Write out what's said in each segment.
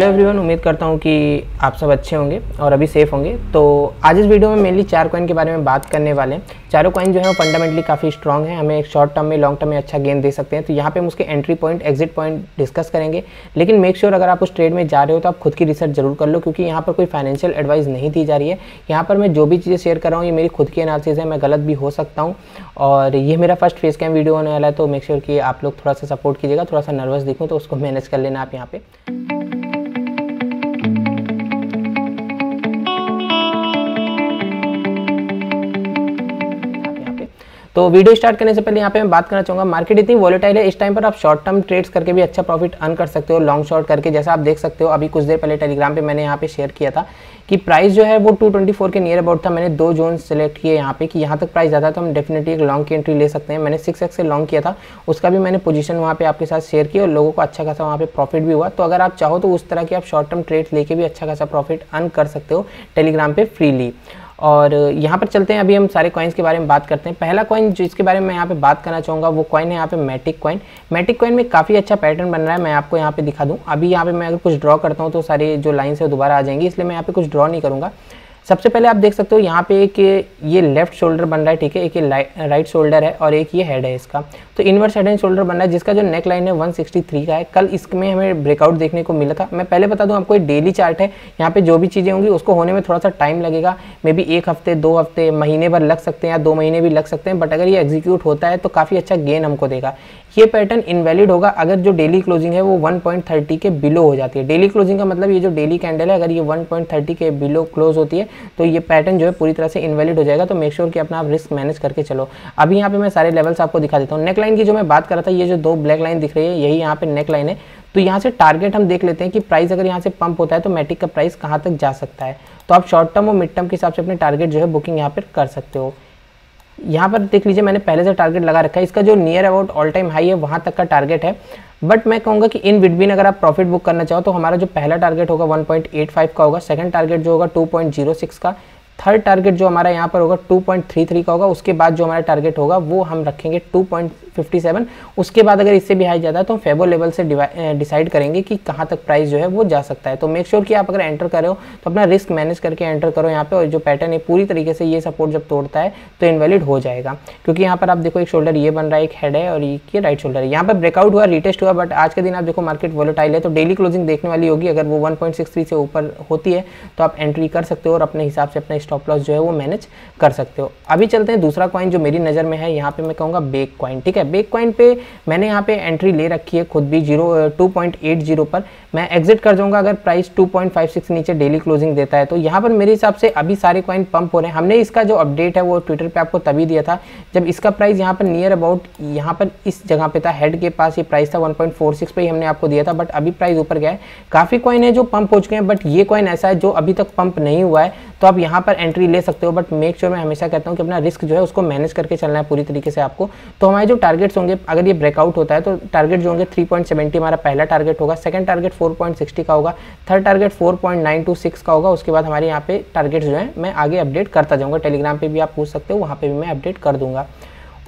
Hello everyone उम्मीद करता हूँ कि आप सब अच्छे होंगे और अभी सेफ़ होंगे। तो आज इस वीडियो में मेनली चार कॉइन के बारे में बात करने वाले हैं। चारों कॉइन जो है वो फंडामेंटली काफ़ी स्ट्रॉन्ग है। हमें एक शॉर्ट टर्म में लॉन्ग टर्म में अच्छा गेन दे सकते हैं। तो यहाँ पे हम उसके entry point exit point discuss करेंगे। लेकिन मेक श्योर sure अगर आप उस ट्रेड में जा रहे हो तो आप खुद की रिसर्च ज़रूर कर लो, क्योंकि यहाँ पर कोई फाइनेंशियल एडवाइस नहीं दी जा रही है। यहाँ पर मैं जो भी चीज़ें शेयर कर रहा हूँ, ये मेरी खुद की एनालिसिस है, मैं गलत भी हो सकता हूँ। और ये मेरा फ़र्स्ट फेस कैम वीडियो होने वाला है तो मेक श्योर कि आप लोग थोड़ा सा सपोर्ट कीजिएगा, थोड़ा सा नर्वस दिखूँ तो उसको मैनेज कर लेना आप यहाँ पे। तो वीडियो स्टार्ट करने से पहले यहाँ पे मैं बात करना चाहूँगा मार्केट इतनी वॉलेटाइल है, इस टाइम पर आप शॉर्ट टर्म ट्रेड्स करके भी अच्छा प्रॉफिट अर्न कर सकते हो लॉन्ग शॉर्ट करके, जैसा आप देख सकते हो, अभी कुछ देर पहले टेलीग्राम पे मैंने यहाँ पे शेयर किया था कि प्राइस जो है वो 224 के नियर अबाउट था। मैंने दो जोन सेलेक्ट किए यहाँ पे कि यहाँ तक प्राइस ज़्यादा तो हम डेफिनेटली एक लॉन्ग की एंट्री ले सकते हैं। मैंने सिक्स एक्स से लॉन्ग किया था, उसका भी मैंने पोजीशन वहाँ पे आपके साथ शेयर किया और लोगों को अच्छा खासा वहाँ पे प्रॉफिट भी हुआ। तो अगर आप चाहो तो उस तरह की आप शॉर्ट टर्म ट्रेड लेके भी अच्छा खासा प्रॉफिट अर्न कर सकते हो टेलीग्राम पे फ्रीली और यहाँ पर चलते हैं, अभी हम सारे कॉइन्स के बारे में बात करते हैं। पहला कॉइन जिसके बारे में मैं यहाँ पे बात करना चाहूँगा, वो कॉइन है यहाँ पे मैटिक कॉइन मैटिक कॉइन में काफ़ी अच्छा पैटर्न बन रहा है, मैं आपको यहाँ पे दिखा दूँ। अभी यहाँ पे मैं अगर कुछ ड्रॉ करता हूँ तो सारे जो लाइन्स है दोबारा आ जाएँगी, इसलिए मैं यहाँ पे कुछ ड्रॉ नहीं करूँगा। सबसे पहले आप देख सकते हो यहाँ पे एक ये लेफ़्ट शोल्डर बन रहा है, ठीक है? एक ये राइट शोल्डर है और एक ये हेड है इसका। तो इनवर्स हेड एंड शोल्डर बन रहा है, जिसका जो नेक लाइन है 163 का है। कल इसमें हमें ब्रेकआउट देखने को मिला था। मैं पहले बता दूँ, आपको ये डेली चार्ट है। यहाँ पे जो भी चीज़ें होंगी, उसको होने में थोड़ा सा टाइम लगेगा। मे बी एक हफ़्ते, दो हफ़्ते, महीने भर लग सकते हैं या दो महीने भी लग सकते हैं बट अगर ये एग्जीक्यूट होता है तो काफ़ी अच्छा गेन हमको देगा। ये पैटर्न इनवैलिड होगा, अगर जो डेली क्लोजिंग है, वो 1.30 के बिलो हो जाती है। डेली क्लोजिंग का मतलब ये जो डेली कैंडल है, अगर ये 1.30 के बिलो क्लोज होती है तो ये पैटर्न जो है पूरी तरह से इनवैलिड हो जाएगा तो मेक श्योर sure कि अपना आप रिस्क मैनेज करके चलो। अभी यहाँ पे मैं सारे लेवल्स आपको दिखा देता हूँ। नेक लाइन की जो मैं बात कर रहा था, ये जो दो ब्लैक लाइन दिख रही है, यही यहाँ पे नेक लाइन है। तो यहाँ से टारगेट हम देख लेते हैं कि प्राइस अगर यहाँ से पंप होता है तो मैटिक का प्राइस कहाँ तक जा सकता है। तो आप शॉर्ट टर्म और मिड टर्म के हिसाब से अपने टारगेट जो है बुकिंग यहाँ पर कर सकते हो। यहाँ पर देख लीजिए, मैंने पहले से टारगेट लगा रखा है। इसका जो near about all time high है, वहाँ तक का टारगेट है। बट मैं कहूँगा कि इन बिटवीन अगर आप प्रॉफिट बुक करना चाहो तो हमारा जो पहला टारगेट होगा 1.85 का होगा। सेकंड टारगेट जो होगा 2.06 का। थर्ड टारगेट जो हमारा यहाँ पर होगा 2.33 का होगा। उसके बाद जो हमारा टारगेट होगा, वो हम रखेंगे 2.57 उसके बाद अगर इससे भी हाई जाता है तो हम फेबो लेवल से डिसाइड करेंगे कि कहाँ तक प्राइस जो है वो जा सकता है। तो मेक श्योर sure कि आप अगर एंटर करो तो अपना रिस्क मैनेज करके एंटर करो यहाँ पे और जो पैटर्न है, पूरी तरीके से ये सपोर्ट जब तोड़ता है तो इनवैलिड हो जाएगा। क्योंकि यहाँ पर आप देखो, एक शोल्डर ये बन रहा है, एक हेड है और ये राइट शोल्डर है। यहाँ पर ब्रेकआउट हुआ रिटेस्ट हुआ बट आज के दिन आप देखो मार्केट वोलेटाइल है तो डेली क्लोजिंग देखने वाली होगी। अगर वो वन से ऊपर होती है तो आप एंट्री कर सकते हो और अपने हिसाब से अपना स्टॉप लॉस जो है वो मैनेज कर सकते हो। अभी चलते हैं दूसरा कॉइन जो मेरी नज़र में है, यहाँ पे मैं कहूँगा बेक कॉइन ठीक है? बेक कॉइन पे मैंने यहाँ पे एंट्री ले रखी है खुद भी zero two point eight zero पर। मैं एग्जिट कर जाऊँगा अगर price two point five six नीचे डेली क्लोजिंग देता है। तो यहाँ पर मेरे हिसाब से अभी सारे कॉइन पंप हो रहे हैं। हमने इसका जो अपडेट है वो ट्विटर पर आपको तभी दिया था जब इसका प्राइस यहाँ पर नियर अबाउट यहाँ पर इस जगह पे था। हेड के पास ये प्राइस था वन पॉइंट फोर सिक्स पे ही हमने आपको दिया था बट अभी प्राइस ऊपर गया है। काफ़ी कॉइन है जो पंप हो चुके हैं बट ये कॉइन ऐसा है जो अभी तक पंप नहीं हुआ है। तो आप यहाँ पर एंट्री ले सकते हो बट मेक श्योर मैं हमेशा कहता हूँ कि अपना रिस्क जो है उसको मैनेज करके चलना है पूरी तरीके से आपको। तो हमारे जो टारगेट्स होंगे, अगर ये ब्रेकआउट होता है तो टारगेट जो होंगे 3.70 हमारा पहला टारगेट होगा सेकंड टारगेट 4.60 का होगा थर्ड टारगेट 4.926 का होगा, उसके बाद हमारे यहाँ पे टारगेट जो है, मैं आगे अपडेट करता जाऊँगा। टेलीग्राम पर भी आप पूछ सकते हो, वहाँ पर भी मैं अपडेट कर दूँगा।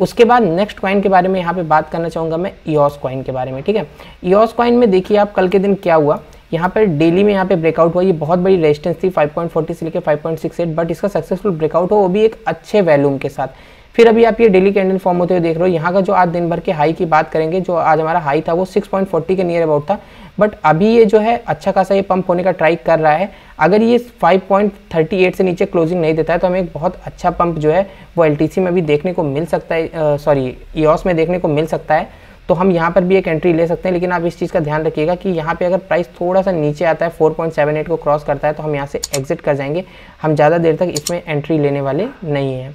उसके बाद नेक्स्ट कॉइन के बारे में यहाँ पे बात करना चाहूँगा मैं ईओस कॉइन के बारे में, ठीक है? ईओस कॉइन में देखिए आप कल के दिन क्या हुआ। यहाँ पर डेली में यहाँ पे ब्रेकआउट हुआ, ये बहुत बड़ी रेजिस्टेंस थी 5.40 से लेकर 5.68 बट इसका सक्सेसफुल ब्रेकआउट हो वो भी एक अच्छे वैल्यूम के साथ। फिर अभी आप ये डेली कैंडल फॉर्म होते हुए देख रहे हो, यहाँ का जो आज दिन भर के हाई की बात करेंगे, जो आज हमारा हाई था, वो 6.40 के नियर अबाउट था। बट अभी ये जो है अच्छा खासा ये पंप होने का ट्राई कर रहा है। अगर ये 5.38 से नीचे क्लोजिंग नहीं देता है तो हमें एक बहुत अच्छा पंप जो है, वो एलटीसी में भी देखने को मिल सकता है सॉरी ईओस में देखने को मिल सकता है। तो हम यहाँ पर भी एक एंट्री ले सकते हैं, लेकिन आप इस चीज़ का ध्यान रखिएगा कि यहाँ पे अगर प्राइस थोड़ा सा नीचे आता है 4.78 को क्रॉस करता है तो हम यहाँ से एग्जिट कर जाएँगे। हम ज़्यादा देर तक इसमें एंट्री लेने वाले नहीं हैं।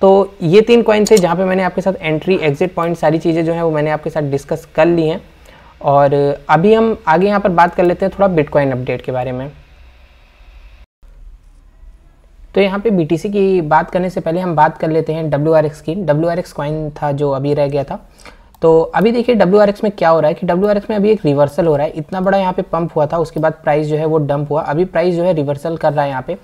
तो ये तीन कॉइन थे जहाँ पे मैंने आपके साथ एंट्री एग्जिट पॉइंट सारी चीज़ें जो है वो मैंने आपके साथ डिस्कस कर ली हैं। और अभी हम आगे यहाँ पर बात कर लेते हैं थोड़ा बिटकॉइन अपडेट के बारे में। तो यहाँ पे BTC की बात करने से पहले हम बात कर लेते हैं WRX की। डब्ल्यू कॉइन था जो अभी रह गया था। तो अभी देखिए WRX में क्या हो रहा है कि WRX में अभी एक रिवर्सल हो रहा है। इतना बड़ा यहाँ पे पंप हुआ था, उसके बाद प्राइस जो है वो डंप हुआ। अभी प्राइस जो है रिवर्सल कर रहा है यहाँ पे।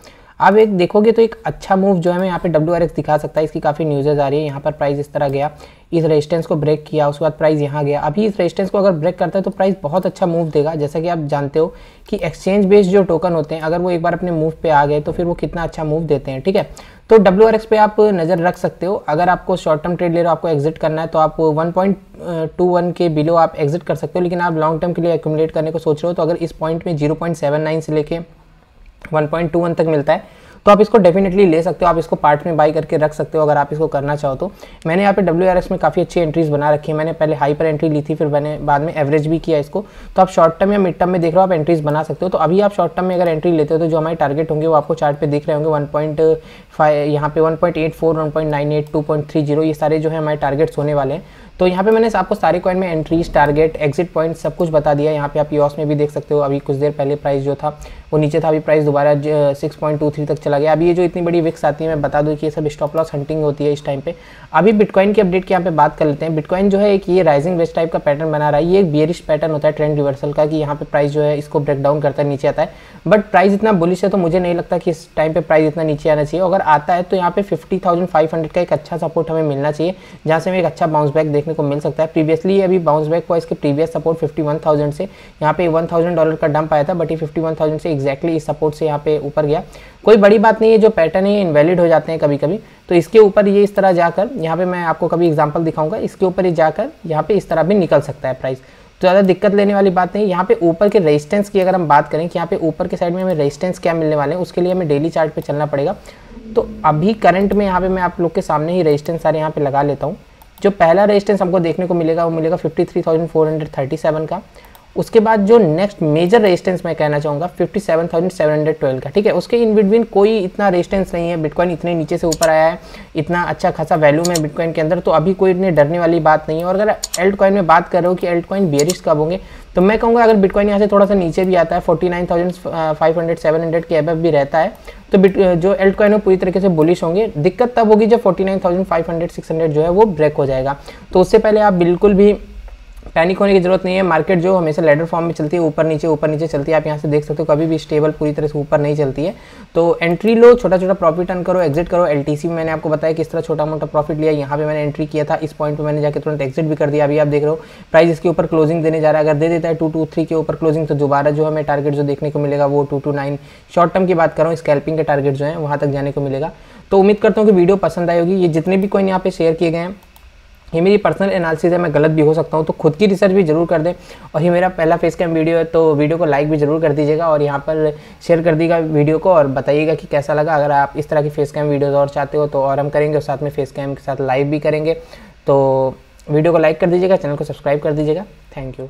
अब एक देखोगे तो एक अच्छा मूव जो है, मैं यहाँ पे डब्ल्यू दिखा सकता है, इसकी काफ़ी न्यूज़ेज आ रही है। यहाँ पर प्राइस इस तरह गया। इस रेजिस्टेंस को ब्रेक किया, उसके बाद प्राइस यहाँ गया। अभी इस रेजिस्टेंस को अगर ब्रेक करता है तो प्राइस बहुत अच्छा मूव देगा। जैसा कि आप जानते हो कि एक्सचेंज बेस्ड जो टोकन होते हैं, अगर वो एक बार अपने मूव पे आ गए तो फिर वो कितना अच्छा मूव देते हैं, ठीक है? तो डब्ल्यू पे आप नज़र रख सकते हो। अगर आपको शॉर्ट टर्म ट्रेड ले रहे हो, आपको एग्जिट करना है तो आप 1.21 के बिलो आप एग्जिट कर सकते हो। लेकिन आप लॉन्ग टर्म के लिए एक्यूमुलेट करने को सोच रहे हो तो अगर इस पॉइंट में 0.79 से लेके 1.21 तक मिलता है। तो आप इसको डेफिनेटली ले सकते हो, आप इसको पार्ट में बाई करके रख सकते हो अगर आप इसको करना चाहो तो। मैंने यहाँ पे डब्ल्यू में काफ़ी अच्छी एंट्रीज बना रखी है। मैंने पहले हाई पर एंट्री ली थी, फिर मैंने बाद में एवरेज भी किया इसको। तो आप शॉर्ट टर्म या मिड टर्म में देख रहे हो आप एंट्रीज बना सकते हो। तो अभी आप शॉर्ट टर्म में अगर एंट्री लेते हो तो जो हमारे टारगेट होंगे वो आपको चार्ट पे दिख रहे होंगे। वन पॉइंट फाइव, यहाँ पे one point eight four, one point nine eight, two point three zero, ये सारे जो है हमारे टारगेट्स होने वाले हैं। तो यहाँ पे मैंने आपको सारे कॉइन में एंट्रीज टारगेट एग्जिट पॉइंट सब कुछ बता दिया यहाँ पे आप यूएस में भी देख सकते हो। अभी कुछ देर पहले प्राइस जो था, वो नीचे था, अभी प्राइस दोबारा सिक्स पॉइंट टू थ्री तक चला गया। अभी ये जो इतनी बड़ी विक्स आती है, मैं बता दूँ कि ये सब स्टॉप लॉस हंटिंग होती है इस टाइम पे। अभी बिटकॉइन की अपडेट की यहाँ पे बात कर लेते हैं। बिटकॉइन जो है एक ये राइजिंग वेस्ट टाइप का पैटर्न बना रहा है। ये एक बियरिश पैटर्न होता है ट्रेंड रिवर्सल का कि यहाँ पे प्राइस जो है इसको ब्रेक डाउन करता है, नीचे आता है। बट प्राइस इतना बुलिश है तो मुझे नहीं लगता कि इस टाइम पे प्राइस इतना नीचे आना चाहिए। अगर आता है तो यहाँ पे फिफ्टी का एक अच्छा सपोर्ट हमें मिलना चाहिए, जहाँ से हमें एक अच्छा बाउंस बैक देखने को मिल सकता है। प्रीवियसली अभी बाउंस बैक हुआ इसके प्रीवियस सपोर्ट 51,000 से यहाँ पे 1,000 डॉलर का डंप आया था बट ये 51,000 से एक्जैक्टली इस सपोर्ट से यहाँ पे ऊपर गया। कोई बड़ी बात नहीं है जो पैटर्न है इनवैलिड हो जाते हैं कभी कभी तो इसके ऊपर ये इस तरह जाकर यहाँ पे मैं आपको कभी एग्ज़ाम्पल दिखाऊँगा इसके ऊपर ये जाकर यहाँ पे इस तरह भी निकल सकता है प्राइस तो ज़्यादा दिक्कत लेने वाली बात नहीं यहाँ पे ऊपर के रेजिस्टेंस की अगर हम बात करें कि यहाँ पे ऊपर के साइड में हमें रेजिस्टेंस क्या मिलने वाले हैं उसके लिए हमें डेली चार्ट पे चलना पड़ेगा। तो अभी करंट में यहाँ पे मैं आप लोग के सामने ही रेजिस्टेंस सारे यहाँ पे लगा लेता हूँ। जो पहला रेजिस्टेंस हमको देखने को मिलेगा वो मिलेगा 53,437 का। उसके बाद जो नेक्स्ट मेजर रेजिस्टेंस मैं कहना चाहूँगा 57,712 का ठीक है? उसके इन बिटवीन कोई इतना रेजिस्टेंस नहीं है बिटकॉइन इतने नीचे से ऊपर आया है इतना अच्छा खासा वैल्यू में बिटकॉइन के अंदर तो अभी कोई इतने डरने वाली बात नहीं है। और अगर एल्ट कॉइन में बात कर रहे हो कि एल्ट कॉइन बियरिश कब होंगे तो मैं कहूँगा अगर बिटकॉइन यहाँ से थोड़ा सा नीचे भी आता है forty nine thousand five hundred seven hundred के अब भी रहता है तो बिट जो एल्ट कॉइन पूरी तरीके से बुलिश होंगे। दिक्कत तब होगी जब forty nine thousand five hundred six hundred जो है वो ब्रेक हो जाएगा। तो उससे पहले आप बिल्कुल भी पैनिक होने की ज़रूरत नहीं है। मार्केट जो हमेशा लेडर फॉर्म में चलती है, ऊपर नीचे ऊपर नीचे चलती है। आप यहाँ से देख सकते हो, कभी भी स्टेबल पूरी तरह से ऊपर नहीं चलती है। तो एंट्री लो छोटा छोटा प्रॉफिट अर्न करो। एग्जिट करो एल में मैंने आपको बताया किस तरह छोटा मोटा प्रॉफिट लिया, यहाँ पे मैंने एंट्री किया था। इस पॉइंट पर मैंने जाकर तुरंत एग्जिट भी कर दिया। अभी आप देख रहे हो प्राइस इसके ऊपर क्लोजिंग देने जा रहा है। अगर दे देता है टू टू थ्री के ऊपर क्लोजिंग तो दोबारा जो हमें टारगेट जो देखने को मिलेगा, वो two two nine short term की बात करूँ स्कैल्पिंग के टारगेट जो है, वहाँ तक जाने को मिलेगा। तो उम्मीद करता हूँ कि वीडियो पसंद आई होगी। ये जितने भी कोई यहाँ पे शेयर किए गए हैं ये मेरी पर्सनल एनालिसिस है, मैं गलत भी हो सकता हूँ तो खुद की रिसर्च भी ज़रूर कर दें। और ये मेरा पहला फेस कैम वीडियो है तो वीडियो को लाइक भी ज़रूर कर दीजिएगा और यहाँ पर शेयर कर दीजिएगा वीडियो को और बताइएगा कि कैसा लगा। अगर आप इस तरह की फेस कैम वीडियोज़ और चाहते हो तो और हम करेंगे और साथ में फेस कैम के साथ लाइव भी करेंगे। तो वीडियो को लाइक कर दीजिएगा चैनल को सब्सक्राइब कर दीजिएगा। Thank you